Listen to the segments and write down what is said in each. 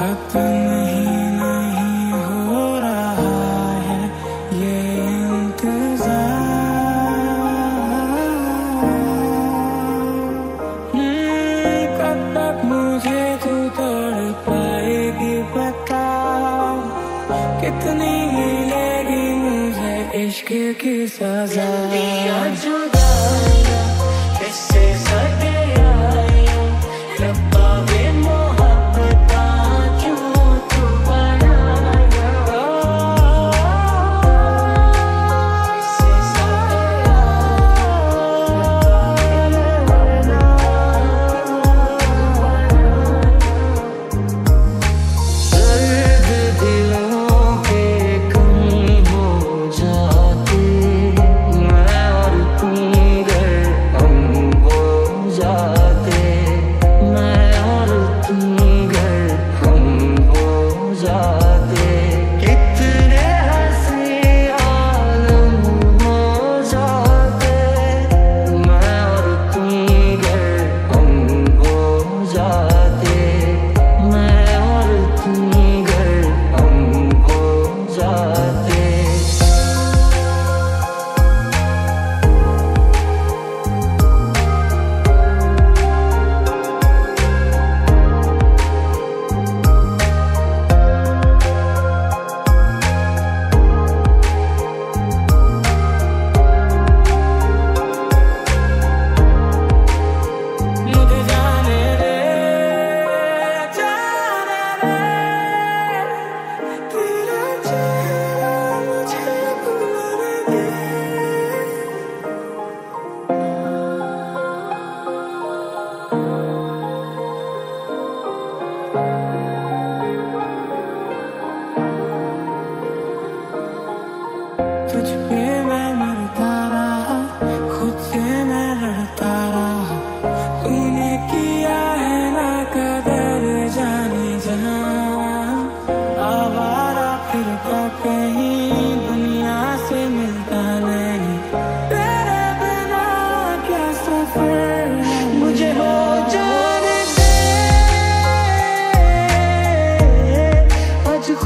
खत्म ही नहीं हो रहा है ये इंतज़ार। कब तक मुझे तू तोड़ पाएगी बता कितनी मिलेगी मुझे इश्क की सजा?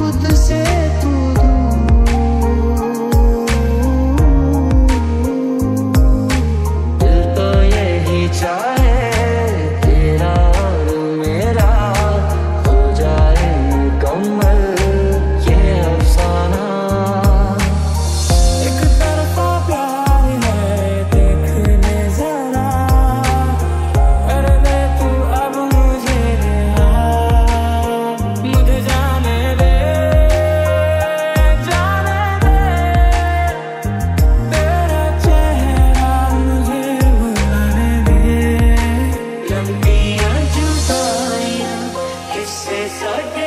could the जुदाइयां इससे